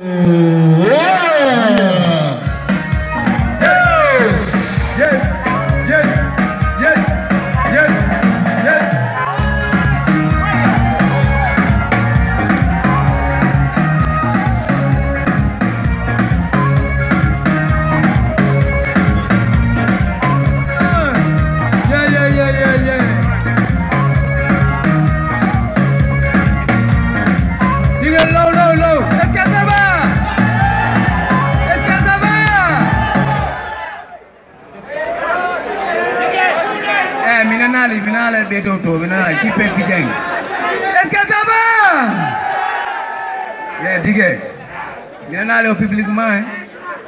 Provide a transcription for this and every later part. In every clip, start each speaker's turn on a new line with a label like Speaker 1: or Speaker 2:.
Speaker 1: Mm. Dige. Mi nan ale ou publik man.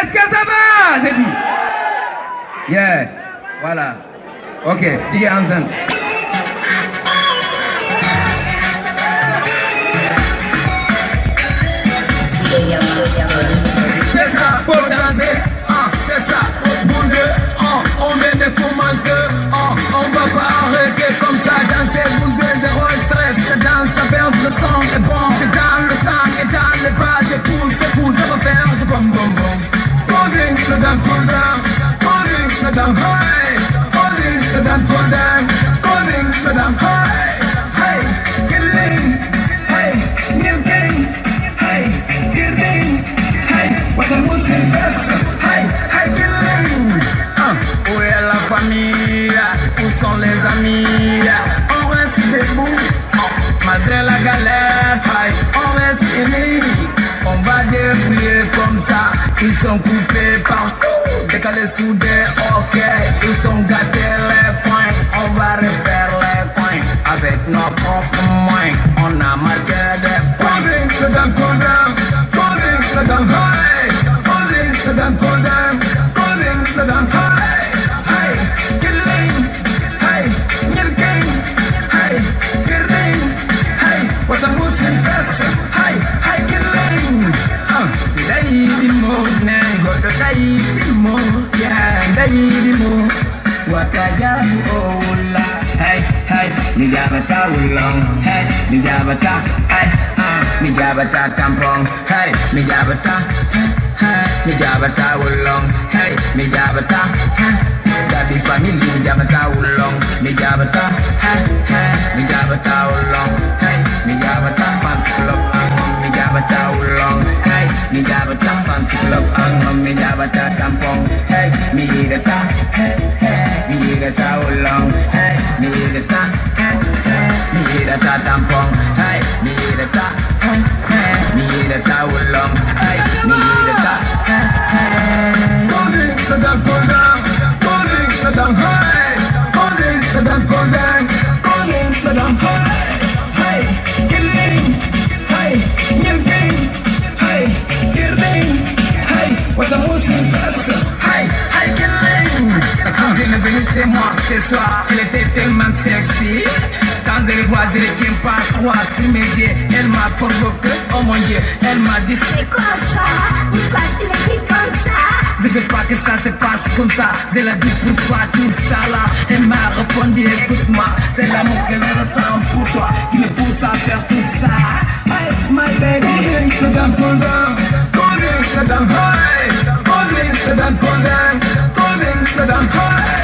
Speaker 1: Eske sa va? Se. Yeah. Voilà. Ok.
Speaker 2: Dige ils sont coupés partout, décalés soudés, ok, ils sont gâtés les coins, on va refaire les coins. Avec nos propres moyens, on a marqué long Hey, mi jabata, hey, uh, mi jabata kampong Hey, mi jabata, hey, hey, mi jabata ulong Hey, mi jabata, hey, Daddy family, mi jabata ulong Mi jabata, hey, hey, mi jabata ulong Hey, mi jabata fans club angom jabata ulong Hey, mi jabata fans club angom Mi jabata kampong Hey, mi jabata, hey, hey, mi jabata ulong necesita tampón Ay, míreta, ay, ay, míreta ulong. Ay, míreta, ay, ay Koning sa dang kozang, koning sa dang hay Koning sa dang kozang, koning sa dang hay Hay, kiling, hay, nyilking Hay, kirding, hay, wala musim sa Hay, hay kiling Kung sinabing si mo ce soir, elle était tellement sexy. Quand elle voit, je ne tiens pas droit tous mes yeux. Elle m'a provoqué, oh mon dieu, elle m'a dit c'est quoi ça? Pourquoi tu dis comme ça? Je veux pas que ça se passe comme ça. Je la dis pourquoi tout ça là. Elle m'a répondu écoute-moi. C'est l'amour que je ressens pour toi qui me pousse à faire tout ça. Hey, my baby. Hey. Hey,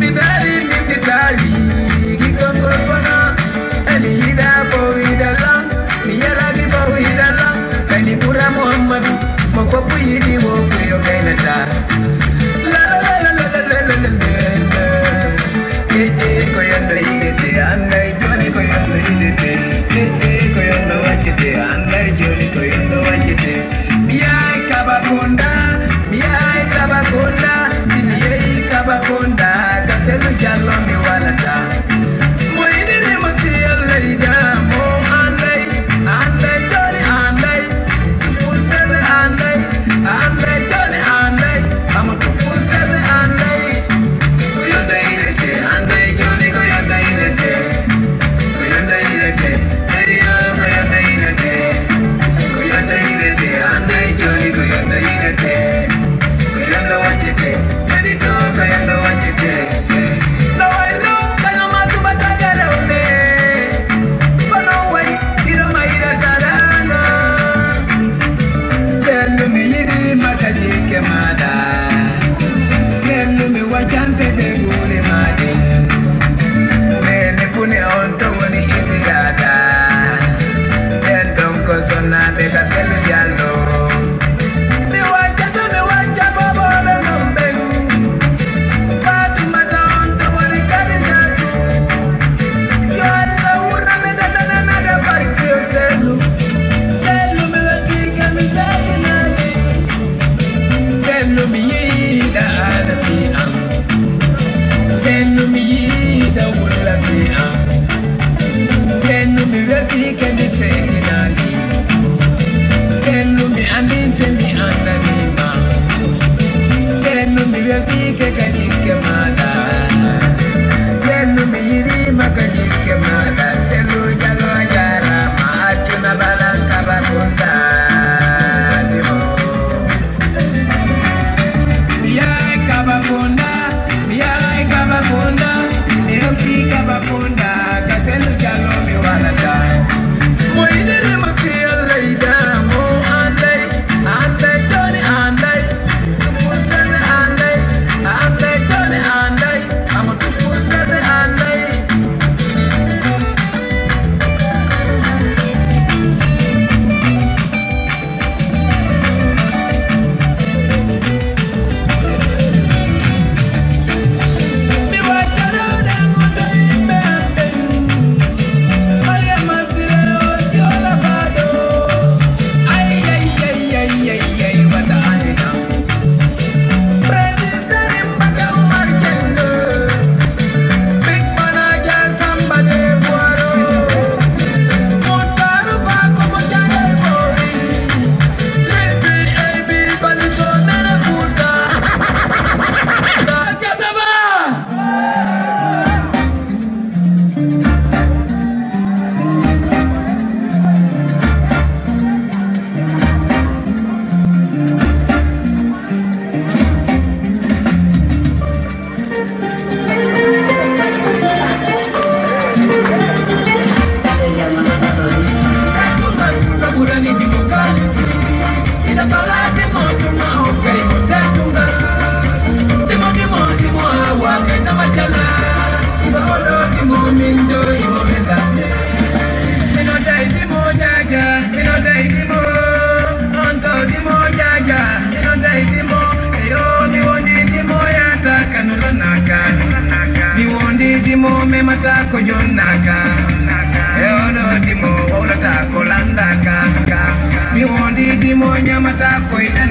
Speaker 2: Mibeli, mi mibeli que Eo no dimo olata kolanda kaka miwondi dimo nyamata koitan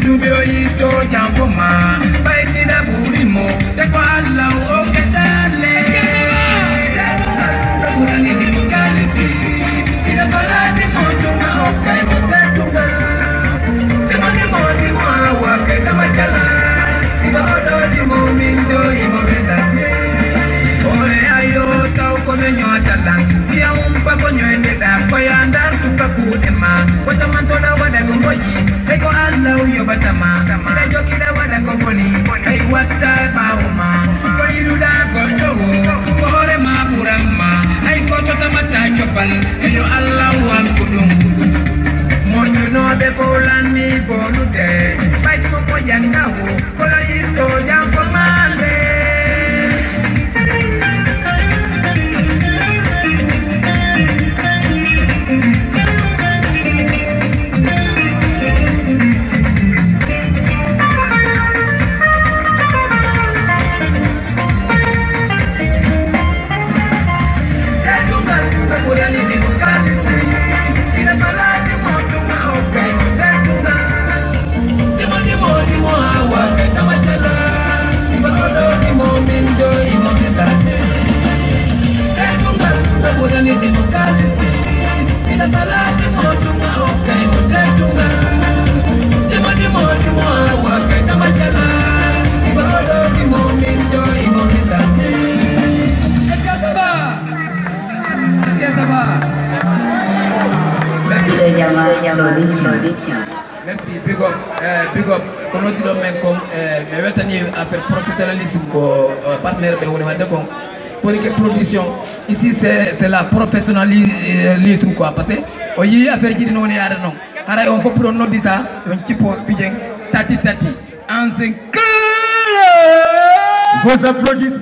Speaker 2: bidu bioyito jangoma baitida burimo. Tekwalau oketale kuranidimukalisi sinabaladi motuna okaimutetuma temonimodimoawaketawajala sibaododimomindo imoretame oeayo taukomenyoatalan tiaumpa konyoene huyo batama. Kila kila wana komponi. Hey wata bauma Kwa iruda kostowo Kohore maburama Hey koto tamata chopal. Heyo allahu angkudung Monyo no de fulani bonute. Baitu mokoyan
Speaker 3: kawo
Speaker 2: Merci, big up, uh, big up. Kono jiɗo men kon mi wetani affaire professionnalisme ko partenaire ɓe woni wadde kon forike production. Ici c'est la professionnalisme quoi. Parce que o yii affaire jiɗi noon on fof ɗon noddita on cippo pijen tati tati.
Speaker 4: Vos
Speaker 3: Production.